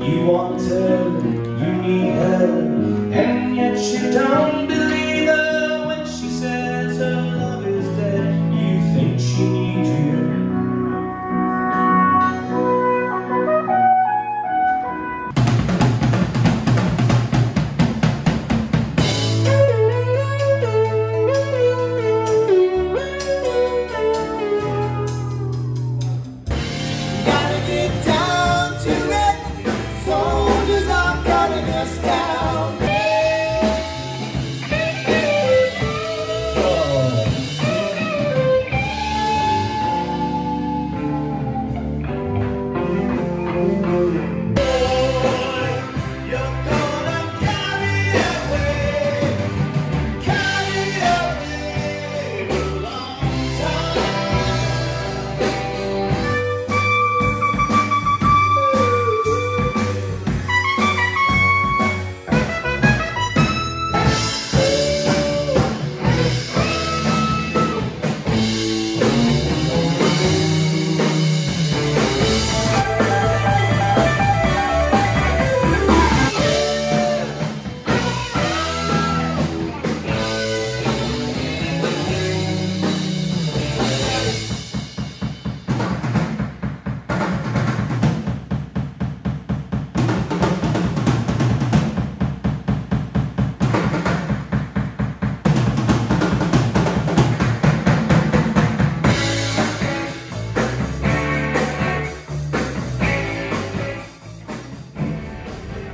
You want her,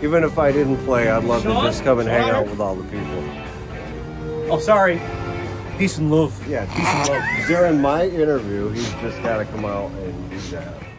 Even if I didn't play, I'd love to just come and hang out with all the people. Oh, sorry. Peace and love. Yeah, peace and love. during my interview, he's just got to come out and do that.